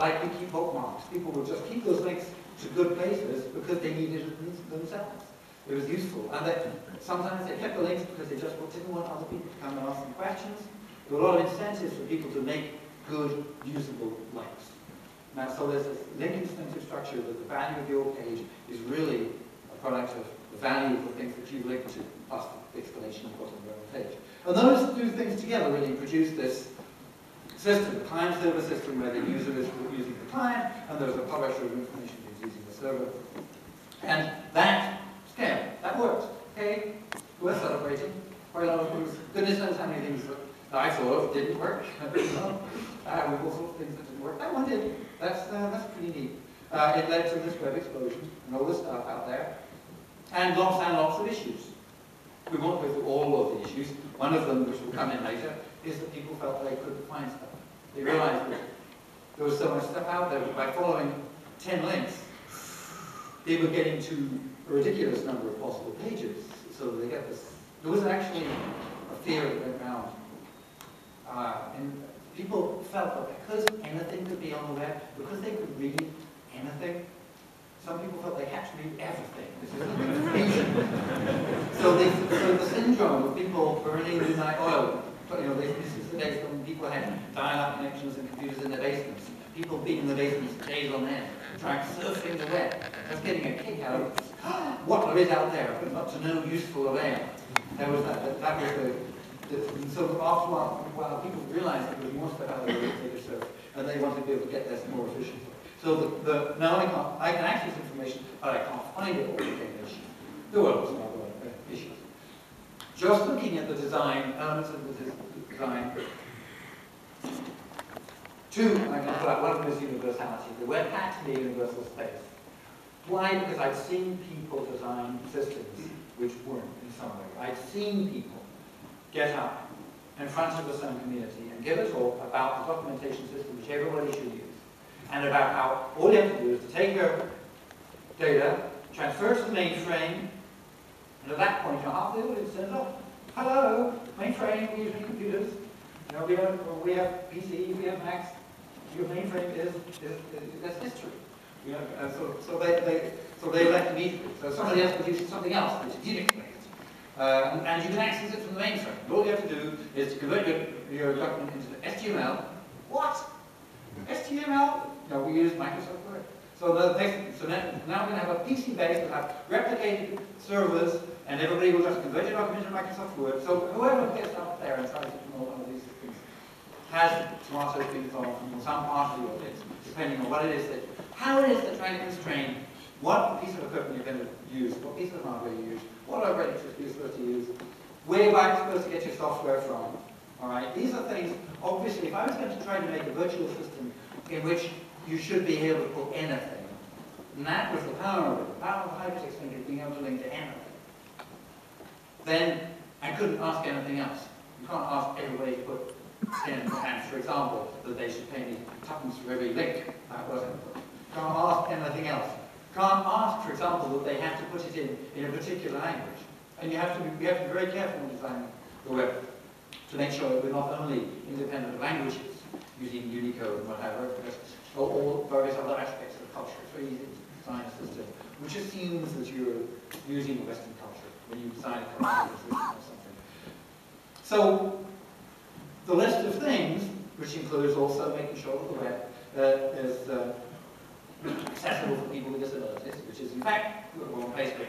like we keep bookmarks. People would just keep those links to good places because they needed it themselves. It was useful. And that sometimes they kept the links because they just didn't want other people to come and ask them questions. There were a lot of incentives for people to make good, usable links. Now, so there's this link incentive structure that the value of your page is really a product of the value of the things that you link to, plus the explanation you've got on your own page. And those two things together really produce this system, the client-server system, where the user is using the client, and there's a publisher of information who's using the server. And that scale, that works. Okay, we're celebrating. Quite a lot of things. Goodness knows how many things that I thought of didn't work. uh, we've all sorts of things that didn't work. That one did. That's, uh, that's pretty neat. Uh, it led to this web explosion and all this stuff out there. And lots and lots of issues. We won't go through all of issues. One of them, which will come in later, is that people felt they couldn't find stuff. They realized that there was so much stuff out there by following 10 links, they were getting to a ridiculous number of possible pages. So they get this. There was actually a fear that went around. Uh, and people felt that because anything could be on the web, because they could read anything, some people felt they had to read everything. This is so, they, so the syndrome of oil, you know, this is the days when people had dial-up connections and computers in their basements. People being in the basements days on end, trying surfing the web, just getting a kick out of what there is out there, but not to no useful avail. There was that, that, that was the, the, so after a while, while people realized that was more stuff out there that surf, and they wanted to be able to get this more efficiently. So the, the, now I, can't, I can access information, but I can't find it all in were some other uh, issues. Just looking at the design, um, elements of the design, two, I can pull out one of them is universality. The had to be a universal space. Why? Because I've seen people design systems which weren't in some way. I've seen people get up in front of the some community and give a talk about the documentation system which everybody should use and about how all you have to do is to take your data, transfer to the mainframe, and at that point, half the audience says, oh, hello, mainframe, we use computers, you know, we have, we have PCs, we have Macs, your mainframe is, is, is that's history. You know, and so, so they, they, so they let me, so somebody else produces something else, which Unix-based. Uh, and, and, you can access it from the mainframe. All you have to do is to convert your, your document into the HTML. What? HTML? No, we use Microsoft Word. So the next, so now, we're going to have a PC base that have replicated servers, and everybody will just convert your document into Microsoft Word. So whoever gets up there and tries to promote one of these things has tomato things on some part of the audience, depending on what it is that, how it is they're trying to constrain what piece of equipment you're going to use, what piece of hardware you use, what operating system you're supposed to use, where you're supposed to get your software from. All right, these are things, obviously, if I was going to try to make a virtual system in which you should be able to put anything. And that was the power of it. The power of hypertext link is being able to link to anything. Then I couldn't ask anything else. You can't ask everybody to put in hands, for example, that they should pay me tuppence for every link. That wasn't. Can't ask anything else. Can't ask, for example, that they have to put it in in a particular language. And you have to be, you have to be very careful in designing the web to make sure that we're not only independent languages, using Unicode and whatever, or all various other aspects of culture. It's very easy to design a system which assumes that you're using Western culture when you design a culture system or something. So the list of things, which includes also making sure that the web uh, is uh, accessible for people with disabilities, which is in fact one place where